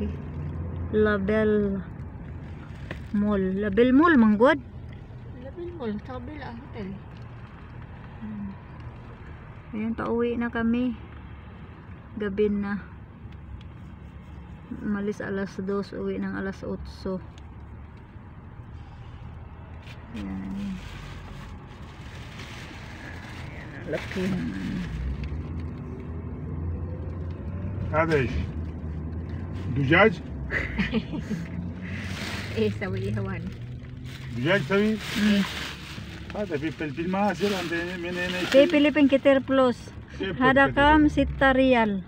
Okay. Label Mall. Label Mall, manggod? Label Mall. Sabi lang, hotel. Hmm. Ayan, pauwi na kami. Gabi na. Malis alas 2, uwi ng alas 8. Ayan. Ayan, laki ng ano. ايش؟ دجاج؟ Eh, sa Wihawan. دجاج تبي؟ Mm. هذا في فلفل ماسر عندنا من هنا Kay Philippine Kitter Plus. كيف Hada فلفل؟ kam sita riyal.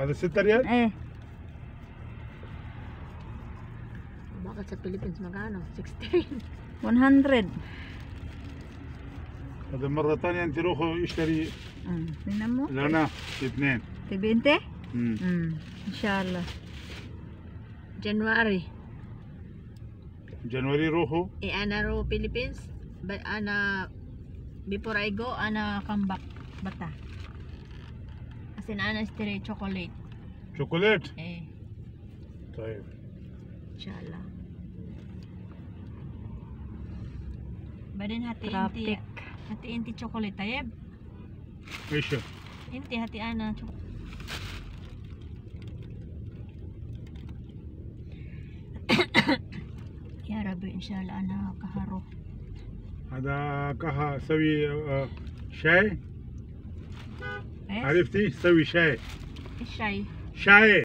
هذا 6 ريال؟ Eh, Bakit sa Philippines magkano? 16. 100. هذا مرة ثانية انت روحوا اشتري Mm. Tingnan mo. لنا اثنين Tibinte? مم. Mm. January. January Rojo? Eh, ana Rojo, Philippines. But ana, before I go, ana come back. Bata. As in, ana stere chocolate. Chocolate? Eh. Tayo. Inshallah. Ba din hati inti. Hati inti chocolate, tayeb? Yes, sure. Inti, hati ana chocolate. يا رب ان شاء الله أنا هروح هذا كها سوي شاي عرفتي سوي شاي الشاي شاي